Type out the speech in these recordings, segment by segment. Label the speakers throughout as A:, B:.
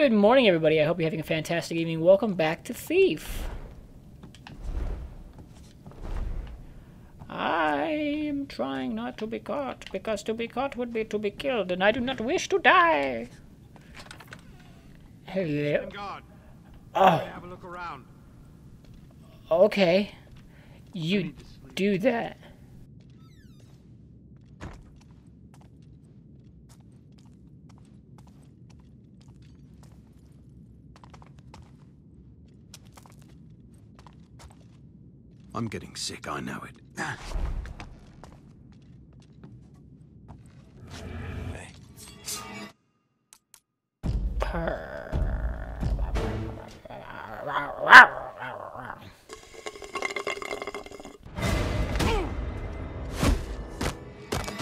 A: Good morning, everybody. I hope you're having a fantastic evening. Welcome back to Thief. I am trying not to be caught, because to be caught would be to be killed, and I do not wish to die. Hello.
B: God.
A: Oh,
B: Have a look around.
A: okay. You do that.
B: I'm getting sick, I know it.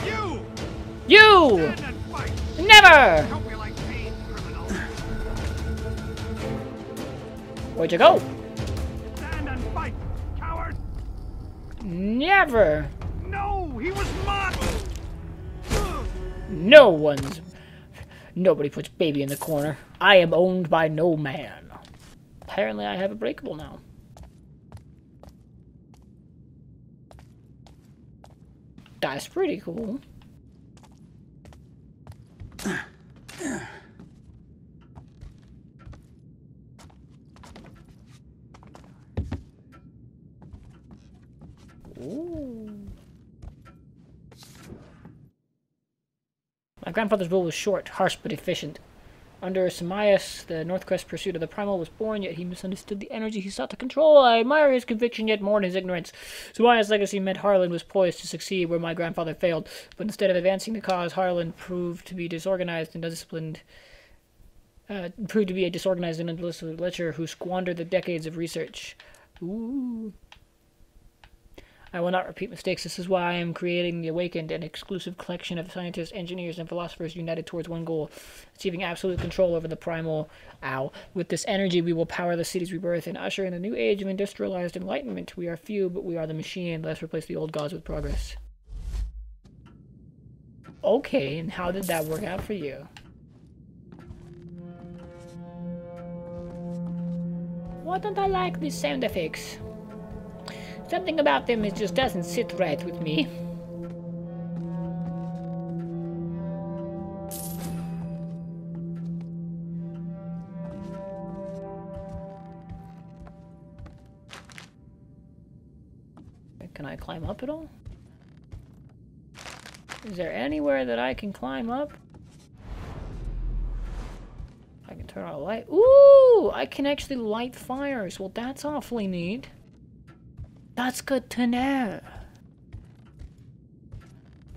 B: You!
A: You!
B: Stand and fight!
A: Never!
B: Help me like pain, criminal!
A: Where'd you go? Never!
B: No, he was mine!
A: No one's. Nobody puts baby in the corner. I am owned by no man. Apparently, I have a breakable now. That's pretty cool. Ooh. My grandfather's rule was short, harsh, but efficient. Under Samias, the Northcrest pursuit of the Primal was born, yet he misunderstood the energy he sought to control. I admire his conviction, yet mourn his ignorance. Samias' legacy meant Harlan was poised to succeed where my grandfather failed, but instead of advancing the cause, Harlan proved to be disorganized and undisciplined. Uh, proved to be a disorganized and undisciplined lecher who squandered the decades of research. Ooh. I will not repeat mistakes. This is why I am creating the Awakened, an exclusive collection of scientists, engineers, and philosophers united towards one goal achieving absolute control over the primal ow. With this energy, we will power the city's rebirth and usher in a new age of industrialized enlightenment. We are few, but we are the machine. Let's replace the old gods with progress. Okay, and how did that work out for you? Why don't I like these sound effects? Something about them it just doesn't sit right with me. Can I climb up at all? Is there anywhere that I can climb up? I can turn on a light. Ooh! I can actually light fires. Well, that's awfully neat. That's good to know.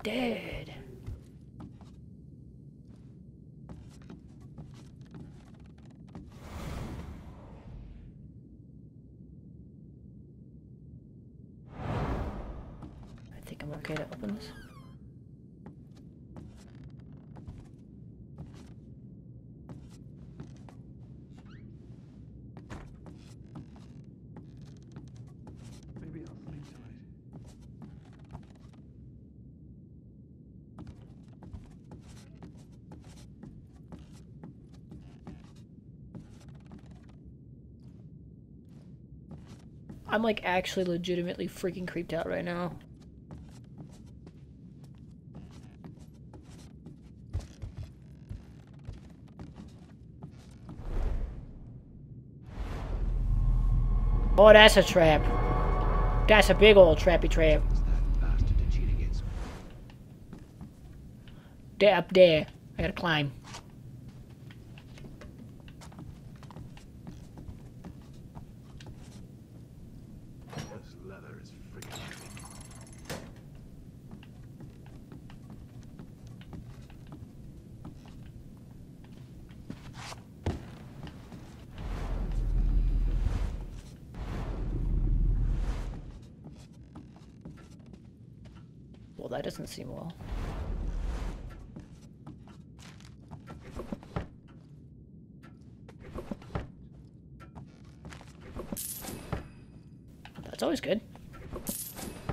A: Dude. I think I'm okay to open this.
B: Maybe I'll sleep tonight.
A: I'm like actually legitimately freaking creeped out right now. Oh, that's a trap. That's a big old trappy trap.
B: That bastard to cheat against me.
A: They're up there. I gotta climb. doesn't seem well. That's always good.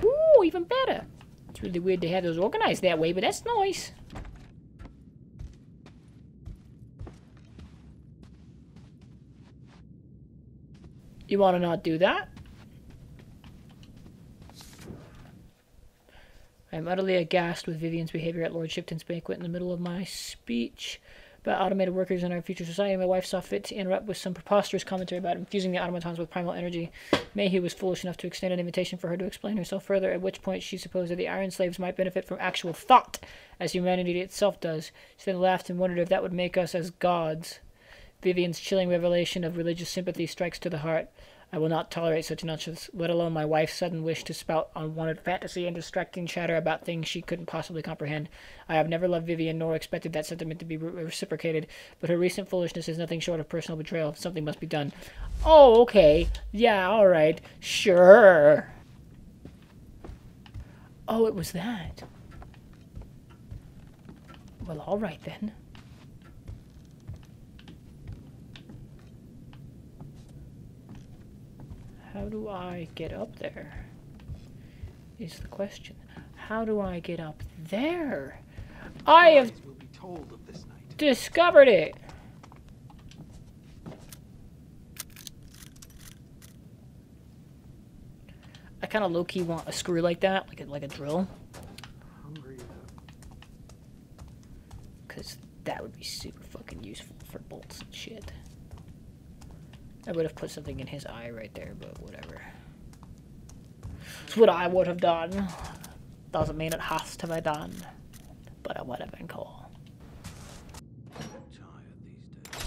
A: Ooh, even better. It's really weird to have those organized that way, but that's nice. You want to not do that? Am utterly aghast with Vivian's behavior at Lord Shipton's banquet in the middle of my speech about automated workers in our future society. My wife saw fit to interrupt with some preposterous commentary about infusing the automatons with primal energy. Mayhew was foolish enough to extend an invitation for her to explain herself further, at which point she supposed that the iron slaves might benefit from actual thought, as humanity itself does. She then laughed and wondered if that would make us as gods. Vivian's chilling revelation of religious sympathy strikes to the heart. I will not tolerate such nonsense, let alone my wife's sudden wish to spout unwanted fantasy and distracting chatter about things she couldn't possibly comprehend. I have never loved Vivian nor expected that sentiment to be re- reciprocated, but her recent foolishness is nothing short of personal betrayal. Something must be done. Oh, okay. Yeah, alright. Sure. Oh, it was that. Well, alright then. How do I get up there? Is the question. How do I get up there? I have
B: will be told of this night.
A: discovered it. I kind of low key want a screw like that, like a, like a drill, because that would be super fucking useful for bolts and shit. I would have put something in his eye right there, but whatever. It's what I would have done. Doesn't mean it has to be done, but it would have been cool.
B: Tired these days.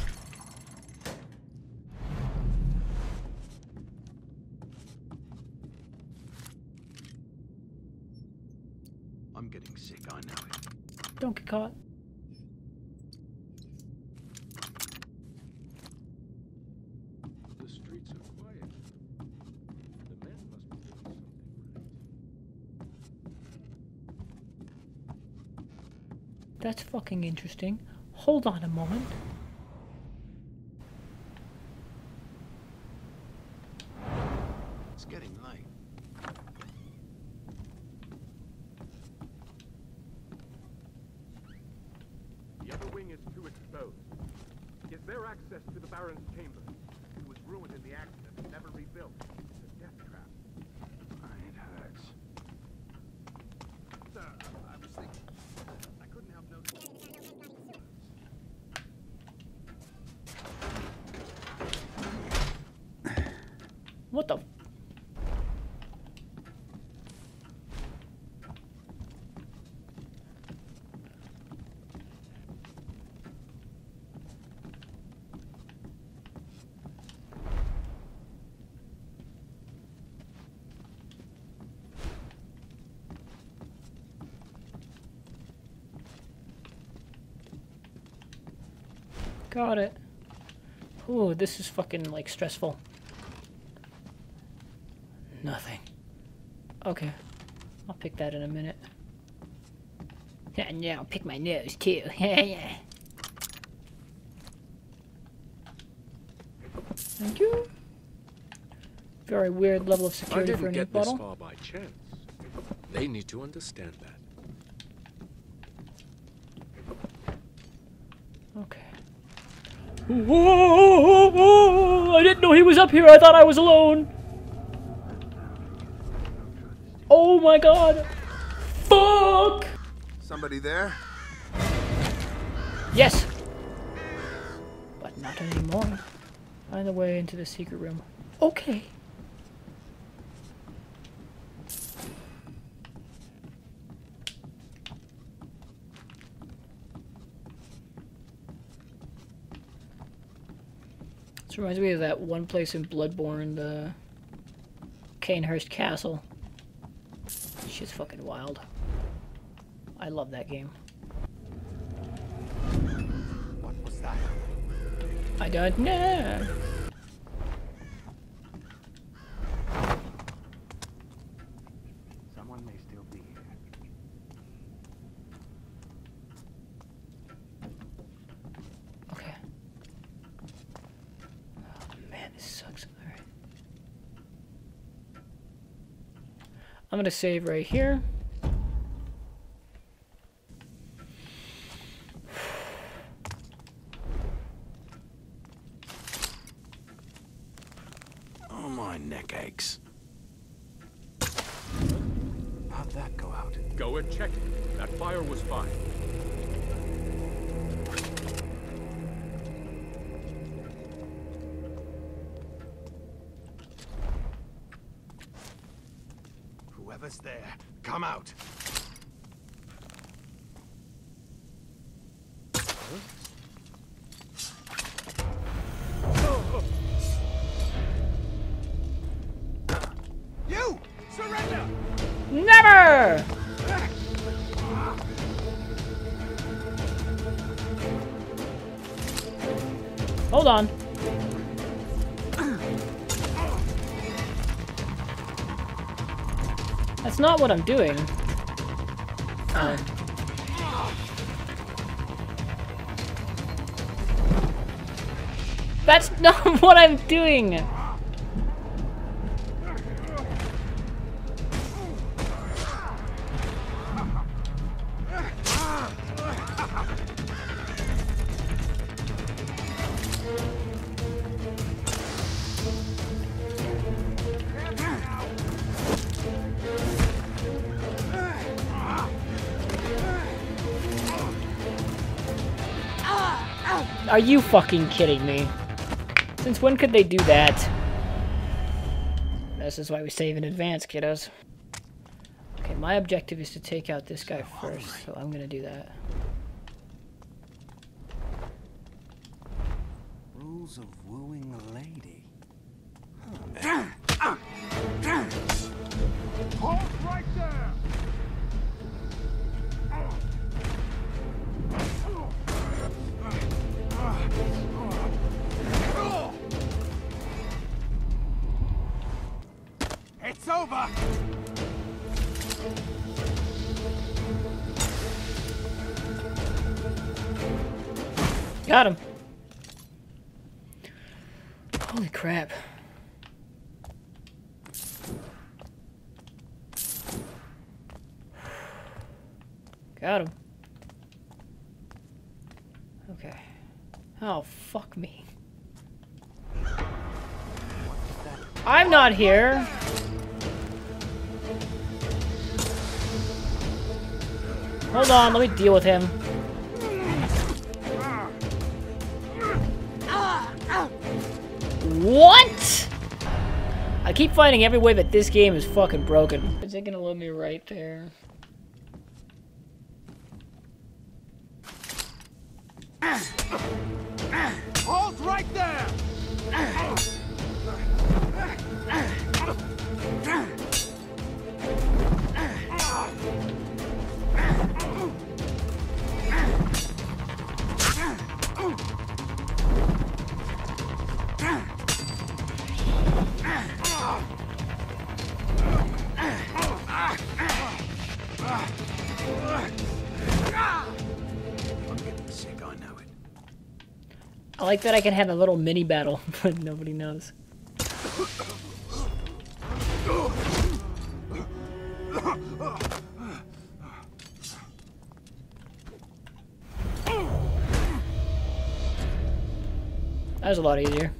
B: I'm getting sick, I know it.
A: Don't get caught.
B: The streets are quiet. The men must be doing something right.
A: That's fucking interesting. Hold on a moment.
B: It's getting late.
C: The other wing is too exposed. Is there access to the Baron's chamber? It was ruined in the accident and never rebuilt. It's a death trap.
B: It hurts. Sir, I was thinking. I couldn't help noticing.
A: What the? Got it. Ooh, this is fucking like stressful. Nothing. Okay. I'll pick that in a minute. Yeah, and yeah, I'll pick my nose too. yeah. Thank you. Very weird level of security for a
D: didn't
A: new
D: get this
A: bottle.
D: far by chance. They need to understand that.
A: Okay. Whoa! I didn't know he was up here. I thought I was alone. Oh my god. Fuck!
E: Somebody there?
A: Yes! But not anymore. Find the way into the secret room. Okay. This reminds me of that one place in Bloodborne, the Cainhurst Castle. Shit's fucking wild. I love that game.
E: What was that?
A: I don't know.
B: Someone may still be here.
A: Okay. Oh man, this sucks. Alright. I'm gonna save right here.
E: Whoever's there, come out.
A: That's not what I'm doing. Oh. That's not what I'm doing! Are you fucking kidding me? Since when could they do that? This is why we save in advance, kiddos. Okay, my objective is to take out this guy first, so I'm gonna do that.
E: Rules of wooing a lady.
C: Halt
E: over!
A: Got him. Holy crap. Got him. Okay. Oh, fuck me. I'm not here. Hold on, let me deal with him. What? I keep finding every way that this game is fucking broken. Is it gonna load me right there? Like that I can have a little mini battle, but nobody knows. That was a lot easier.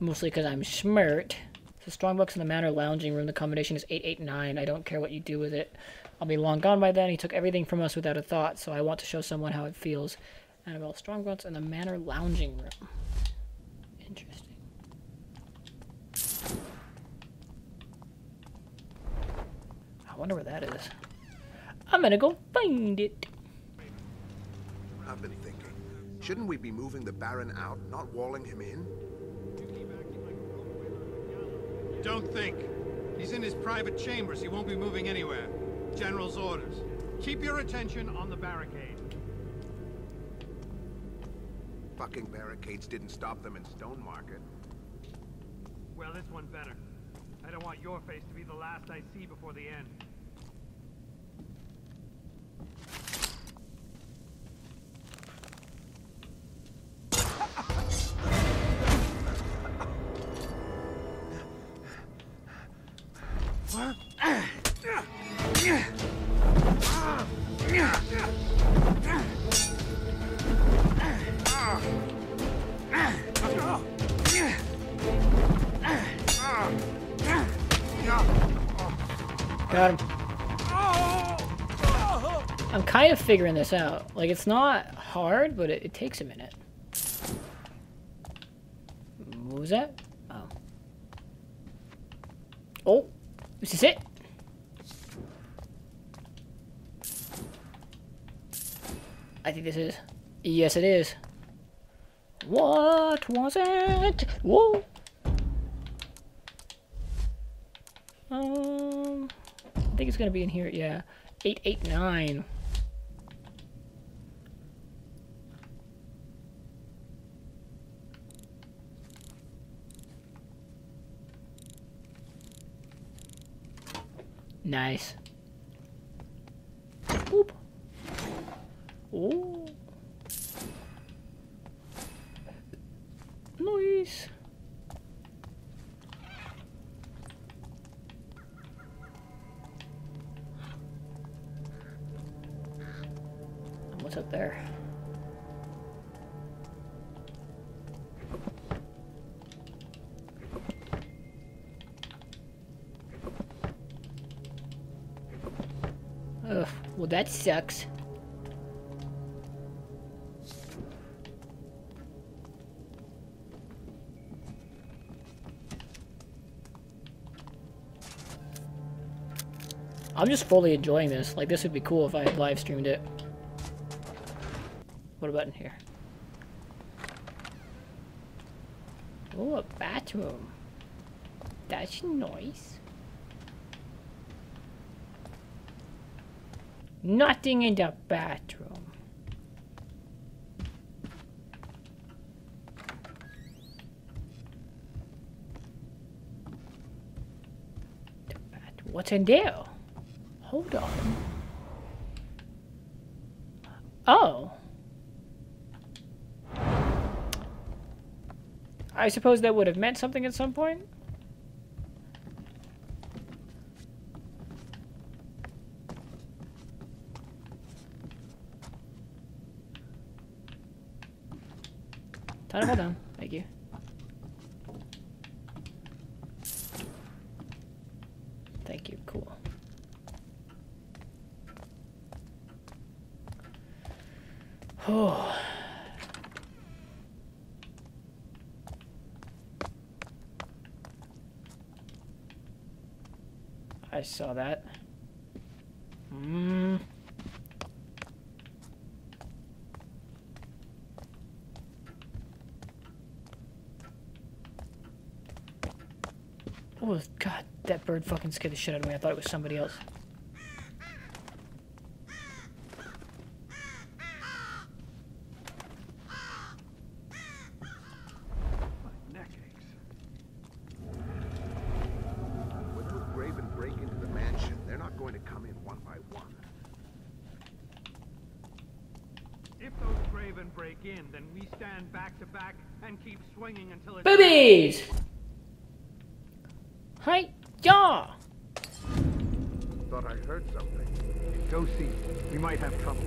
A: Mostly because I'm smart. So Strongbox in the Manor Lounging Room, the combination is 889. I don't care what you do with it. I'll be long gone by then. He took everything from us without a thought, so I want to show someone how it feels. Annabelle Strongbox in the Manor Lounging Room. Interesting. I wonder where that is. I'm gonna go find it.
E: I've been thinking. Shouldn't we be moving the Baron out, not walling him in?
F: Don't think. He's in his private chambers. He won't be moving anywhere. General's orders. Keep your attention on the barricade.
E: Fucking barricades didn't stop them in Stone Market.
C: Well, this one better. I don't want your face to be the last I see before the end. What?
A: Got him. I'm kind of figuring this out. Like, it's not hard, but it, it takes a minute. What was that? Oh. Oh, is this it? I think this is. Yes, it is. What was it? Whoa. Um, I think it's gonna be in here. Yeah, eight, eight, nine. Nice. Oop. Ooh. Well that sucks. I'm just fully enjoying this. Like, this would be cool if I had live streamed it. What about in here? Oh, a bathroom. That's nice. Nothing in the bathroom. The bathroom. What's in there? Hold on. Oh. I suppose that would have meant something at some point? Time hold on. Thank you. Thank you. Cool. Oh. I saw that. Mm. Oh god, that bird fucking scared the shit out of me. I thought it was somebody else.
C: My neck aches.
E: When those Graven break into the mansion, they're not going to come in one by one.
F: If those Graven break in, then we stand back to back and keep swinging until it's...
A: Boobies! Hi, yeah!
E: Thought I heard something.
C: Go see. We might have trouble.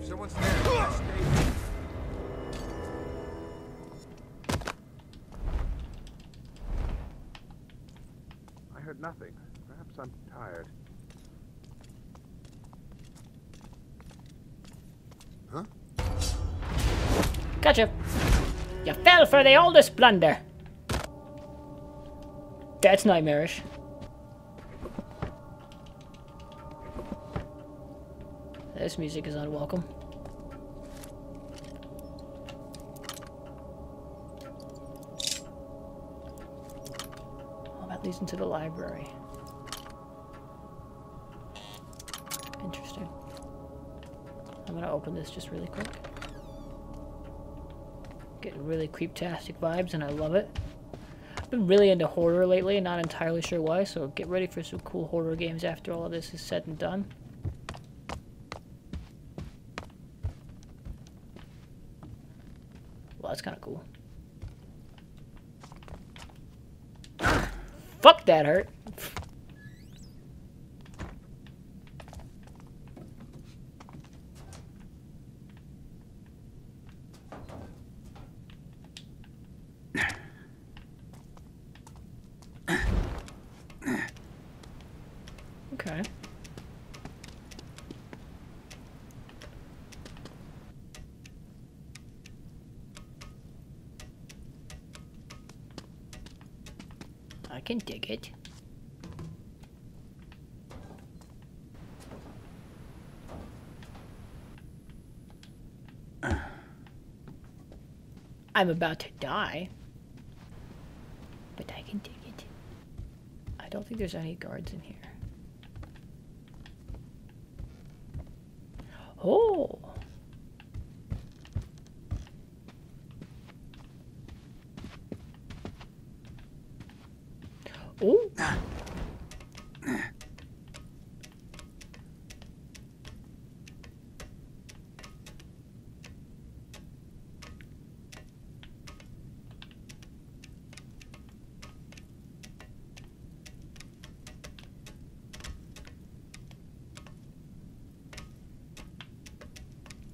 E: If someone's there, stay. I heard nothing. Perhaps I'm tired. Huh?
A: Gotcha! You fell for the oldest blunder! That's nightmarish. This music is unwelcome. That leads into the library. Interesting. I'm gonna open this just really quick. Getting really creeptastic vibes, and I love it. Been really into horror lately, not entirely sure why, so get ready for some cool horror games after all of this is said and done. Well, that's kind of cool. Fuck, that hurt. can dig it. I'm about to die. But I can dig it. I don't think there's any guards in here. Oh!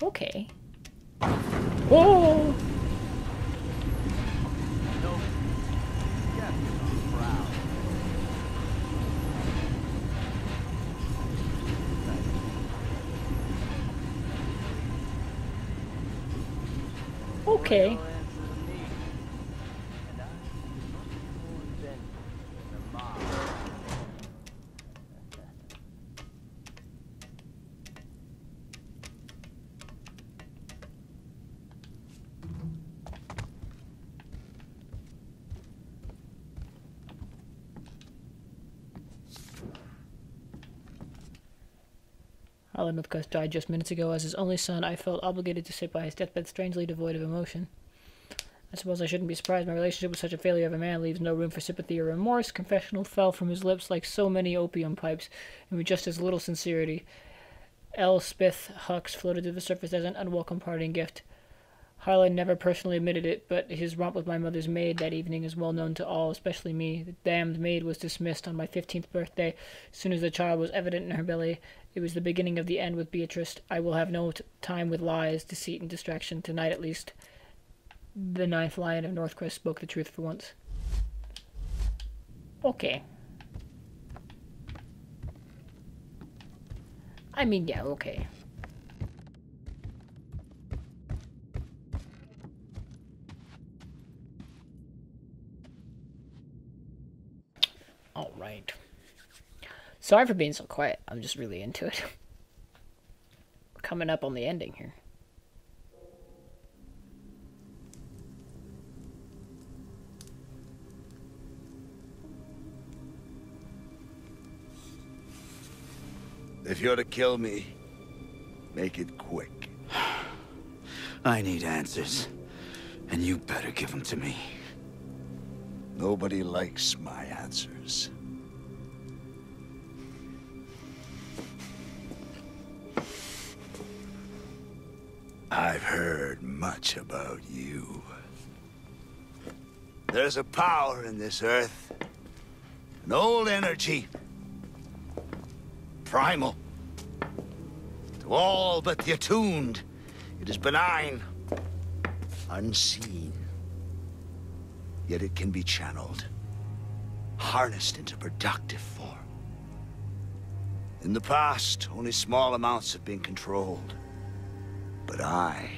A: Okay. Oh! Okay. Northcrest died just minutes ago. As his only son, I felt obligated to sit by his deathbed, strangely devoid of emotion. I suppose I shouldn't be surprised. My relationship with such a failure of a man leaves no room for sympathy or remorse. Confessional fell from his lips like so many opium pipes, and with just as little sincerity. Elspeth Hux floated to the surface as an unwelcome parting gift. Harlan never personally admitted it, but his romp with my mother's maid that evening is well known to all, especially me. The damned maid was dismissed on my fifteenth birthday. As soon as the child was evident in her belly, it was the beginning of the end with Beatrice. I will have no time with lies, deceit, and distraction, tonight at least. The ninth lion of Northcrest spoke the truth for once. Okay. I mean, yeah, okay. All right. Sorry for being so quiet. I'm just really into it. We're coming up on the ending here.
G: If you're to kill me, make it quick.
H: I need answers. And you better give them to me.
G: Nobody likes my answers. I've heard much about you. There's a power in this earth. An old energy. Primal. To all but the attuned, it is benign. Unseen. Yet it can be channeled. Harnessed into productive form. In the past, only small amounts have been controlled. But I...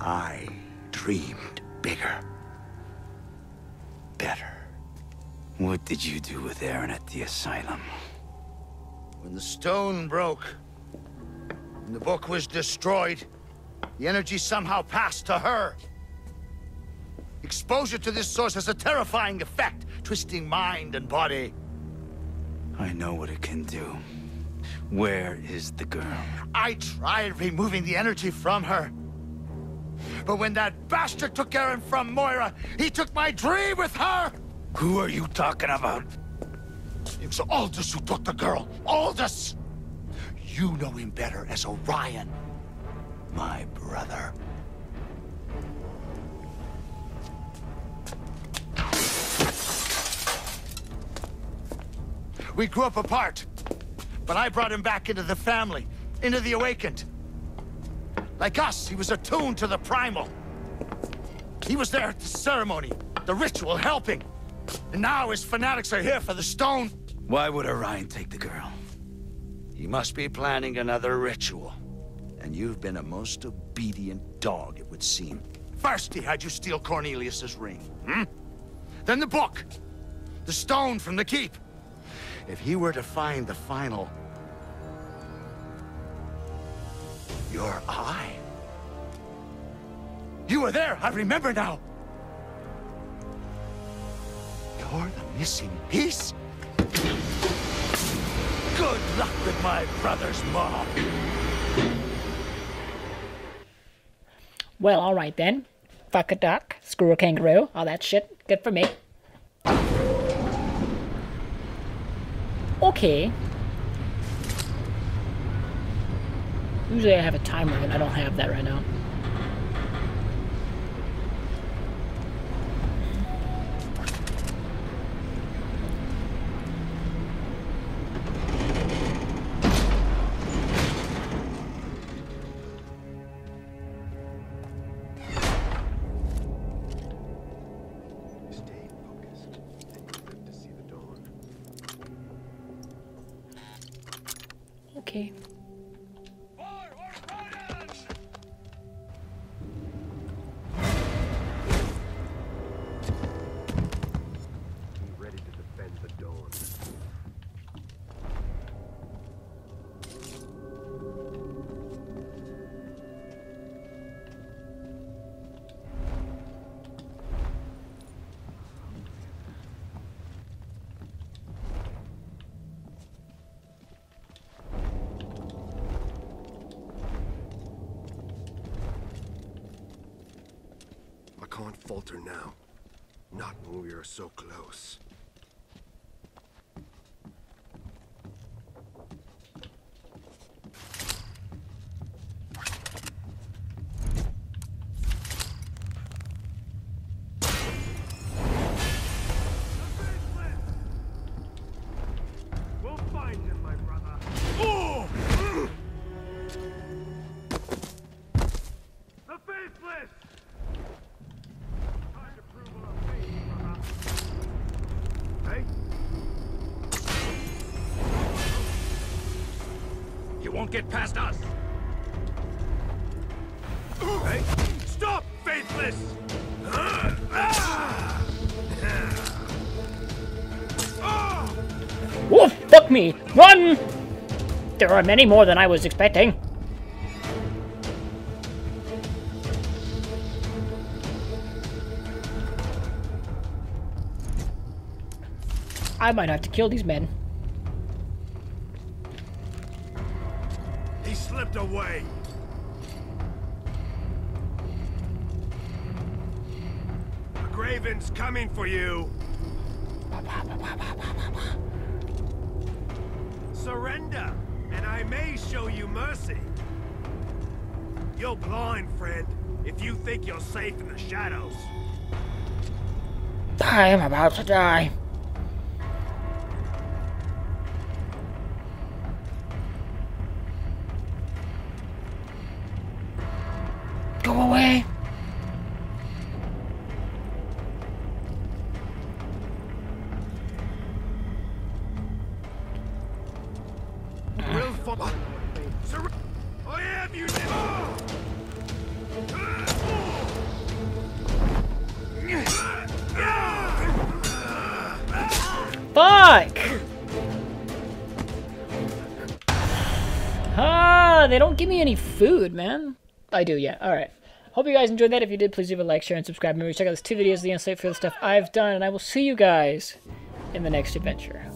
G: I dreamed bigger. Better.
H: What did you do with Erin at the asylum?
G: When the stone broke, and the book was destroyed, the energy somehow passed to her. Exposure to this source has a terrifying effect, twisting mind and body.
H: I know what it can do. Where is the girl?
G: I tried removing the energy from her. But when that bastard took Erin from Moira, he took my dream with her!
H: Who are you talking about?
G: It was Aldous who took the girl. Aldous! You know him better as Orion. My brother. We grew up apart. But I brought him back into the family, into the Awakened. Like us, he was attuned to the Primal. He was there at the ceremony, the ritual, helping. And now his fanatics are here for the stone.
H: Why would Orion take the girl?
G: He must be planning another ritual. And you've been a most obedient dog, it would seem. First, he had you steal Cornelius's ring, hmm? Then the book. The stone from the keep. If he were to find the final... Your eye. You were there, I remember now. You're the missing piece? Good luck with my brother's mom.
A: Well, alright then. Fuck a duck, screw a kangaroo, all that shit. Good for me. Okay. Usually I have a timer, and I don't have that right now.
C: Can't falter now. Not when we are so close.
A: Woof! Fuck me! Run! There are many more than I was expecting. I might have to kill these men.
C: He slipped away. The Graven's coming for you. Surrender, and I may show you mercy. You're blind, friend, if you think you're safe in the shadows.
A: I am about to die. They don't give me any food, man. I do, yeah. Alright. Hope you guys enjoyed that. If you did, please leave a like, share, and subscribe. Remember, check out those two videos, the insight for the stuff I've done, and I will see you guys in the next adventure.